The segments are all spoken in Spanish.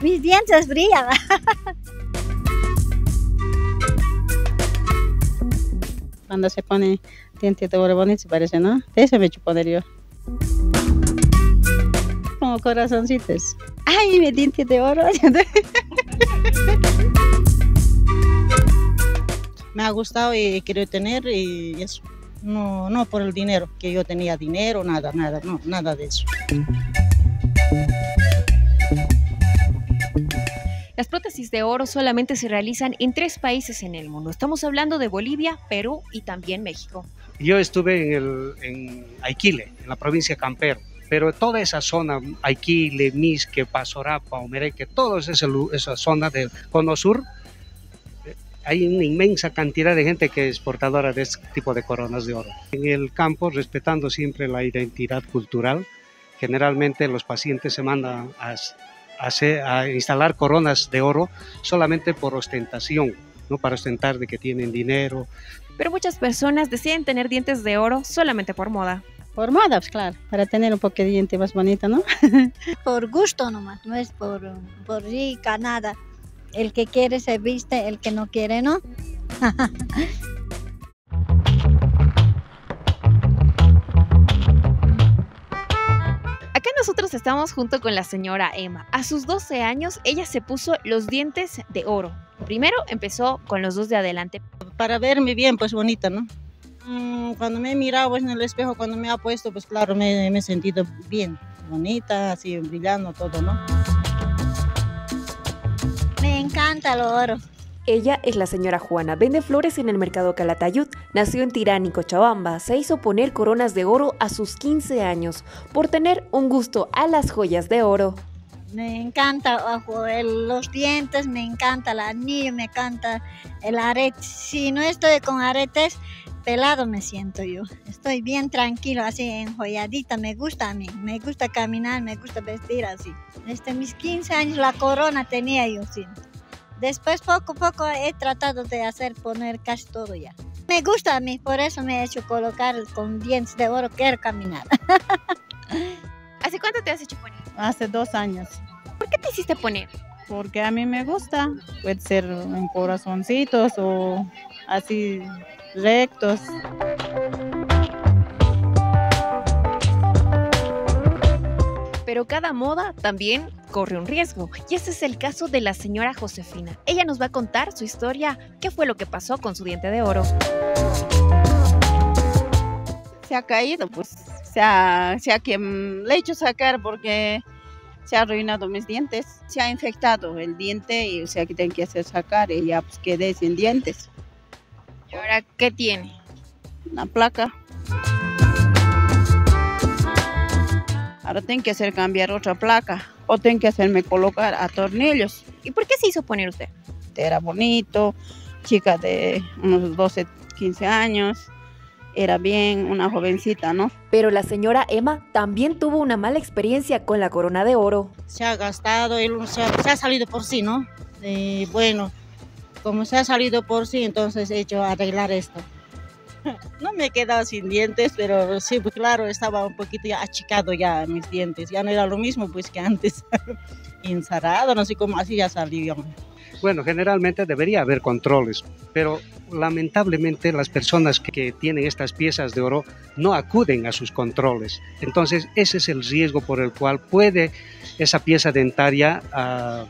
Mis dientes brillan. Cuando se pone diente de se parece, ¿no? Eso me he poner. Como corazoncitos. ¡Ay, mi diente de oro! me ha gustado y quiero tener y eso. No, no por el dinero, que yo tenía dinero, nada, nada, no, nada de eso. Las prótesis de oro solamente se realizan en tres países en el mundo. Estamos hablando de Bolivia, Perú y también México. Yo estuve en, el, en Aiquile, en la provincia de Campero, pero toda esa zona, Aiquile, Misque, Pasorapa, Omereque, toda esa, zona del Cono Sur, hay una inmensa cantidad de gente que es portadora de este tipo de coronas de oro. En el campo, respetando siempre la identidad cultural, generalmente los pacientes se mandan a, a, instalar coronas de oro solamente por ostentación, no para ostentar de que tienen dinero. Pero muchas personas deciden tener dientes de oro solamente por moda. Por moda, pues claro, para tener un poco de diente más bonito, ¿no? por gusto nomás, no es por, por rica, nada. El que quiere se viste, el que no quiere no. nosotros estamos junto con la señora Emma. A sus 12 años ella se puso los dientes de oro. Primero empezó con los dos de adelante. Para verme bien, pues bonita, ¿no? Mm, cuando me he mirado pues, en el espejo, cuando me ha puesto, pues claro, me, me he sentido bien, bonita, así brillando todo, ¿no? encanta el oro. Ella es la señora Juana, vende flores en el mercado Calatayud. Nació en Tirán Cochabamba. Se hizo poner coronas de oro a sus 15 años por tener un gusto a las joyas de oro. Me encanta los dientes, me encanta el anillo, me encanta el arete. Si no estoy con aretes, pelado me siento yo. Estoy bien tranquilo, así enjolladita, me gusta a mí. Me gusta caminar, me gusta vestir así. Desde mis 15 años la corona tenía yo, siento. Después poco a poco he tratado de hacer poner casi todo ya. Me gusta a mí, por eso me he hecho colocar con dientes de oro, quiero caminar. ¿Hace cuánto te has hecho poner? Hace dos años. ¿Por qué te hiciste poner? Porque a mí me gusta. Puede ser en corazoncitos o así rectos. Pero cada moda también corre un riesgo. Y ese es el caso de la señora Josefina. Ella nos va a contar su historia, qué fue lo que pasó con su diente de oro. Se ha caído, pues se ha, se ha que le he hecho sacar porque se ha arruinado mis dientes. Se ha infectado el diente y o sea que tengo que hacer sacar y ya pues quedé sin dientes. ¿Y ahora qué tiene? Una placa. Ahora tengo que hacer cambiar otra placa o tengo que hacerme colocar a tornillos. ¿Y por qué se hizo poner usted? Era bonito, chica de unos 12, 15 años, era bien, una jovencita, ¿no? Pero la señora Emma también tuvo una mala experiencia con la corona de oro. Se ha gastado, se ha, se ha salido por sí, ¿no? Y bueno, como se ha salido por sí, entonces he hecho arreglar esto. No me he quedado sin dientes, pero sí, pues claro, estaba un poquito ya achicado ya mis dientes. Ya no era lo mismo pues que antes. Ensarado, no sé cómo así ya salió. Bueno, generalmente debería haber controles, pero lamentablemente las personas que tienen estas piezas de oro no acuden a sus controles. Entonces, ese es el riesgo por el cual puede esa pieza dentaria uh,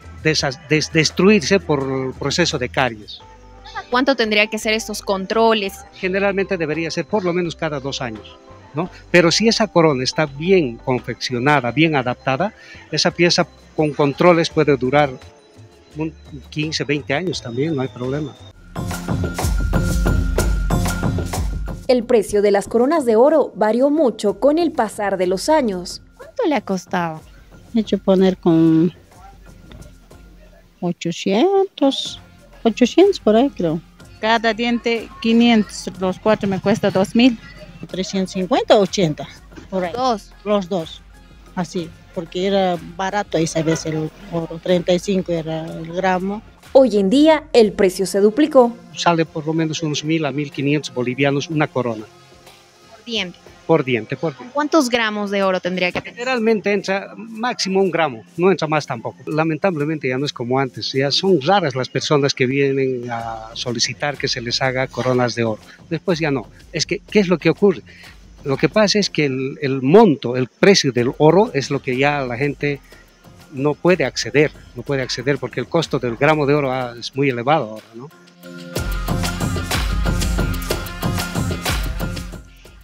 destruirse por el proceso de caries. ¿Cuánto tendría que ser estos controles? Generalmente debería ser por lo menos cada dos años. ¿no? Pero si esa corona está bien confeccionada, bien adaptada, esa pieza con controles puede durar 15, 20 años también, no hay problema. El precio de las coronas de oro varió mucho con el pasar de los años. ¿Cuánto le ha costado? He hecho poner con 800, 800 por ahí creo. Cada diente 500, los cuatro me cuesta 2000. 350 o 80 por ahí. Dos. Los dos, así, porque era barato esa vez el oro, 35 era el gramo. Hoy en día el precio se duplicó. Sale por lo menos unos 1000 a 1500 bolivianos una corona. Por diente. Por diente, por ¿Cuántos gramos de oro tendría que tener? Generalmente entra máximo un gramo, no entra más tampoco. Lamentablemente ya no es como antes, ya son raras las personas que vienen a solicitar que se les haga coronas de oro. Después ya no. Es que, ¿qué es lo que ocurre? Lo que pasa es que el, el monto, el precio del oro es lo que ya la gente no puede acceder, no puede acceder porque el costo del gramo de oro ah, es muy elevado ahora, ¿no?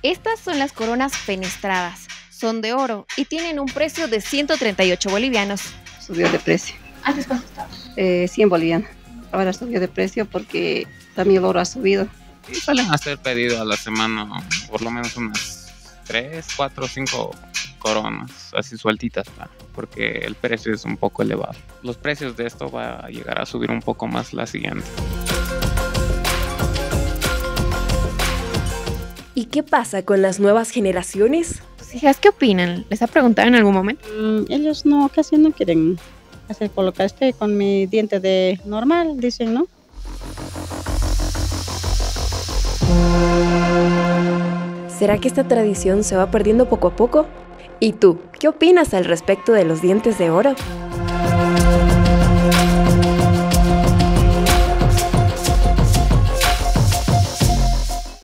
Estas son las coronas fenestradas. Son de oro y tienen un precio de 138 bolivianos. Subió de precio. ¿Antes cuánto estaba? Eh, 100 bolivianos. Ahora subió de precio porque también el oro ha subido. Y suelen hacer pedido a la semana, por lo menos unas 3, 4, 5 coronas, así sueltitas, porque el precio es un poco elevado. Los precios de esto va a llegar a subir un poco más la siguiente. ¿Y qué pasa con las nuevas generaciones? hijas, ¿qué opinan? ¿Les ha preguntado en algún momento? Mm, ellos no, casi no quieren hacer colocar este con mi diente de normal, dicen, ¿no? ¿Será que esta tradición se va perdiendo poco a poco? ¿Y tú, qué opinas al respecto de los dientes de oro?